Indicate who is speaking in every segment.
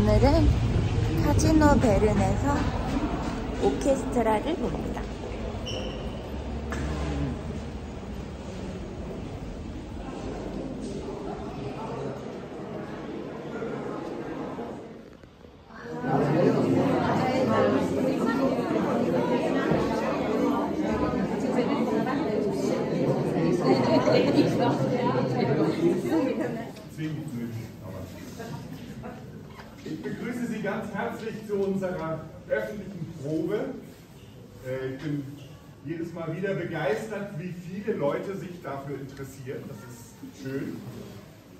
Speaker 1: 오늘은 카지노 베른에서 오케스트라를 봅니다.
Speaker 2: Ich begrüße Sie ganz herzlich zu unserer öffentlichen Probe. Äh, Ich bin jedes Mal wieder begeistert, wie viele Leute sich dafür interessieren. Das ist schön.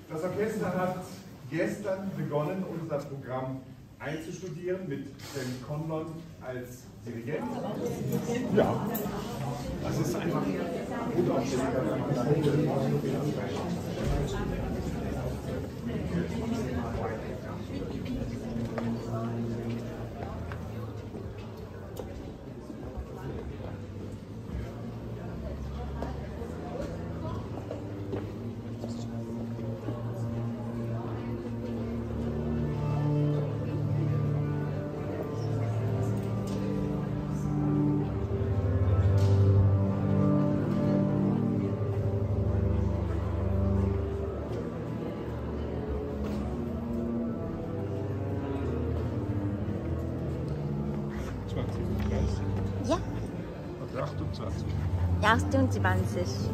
Speaker 2: Das Orchester hat gestern begonnen, unser Programm einzustudieren mit Sven Conlon als Dirigent. Ja, das ist einfach gut Ja,
Speaker 3: 28.
Speaker 1: 28.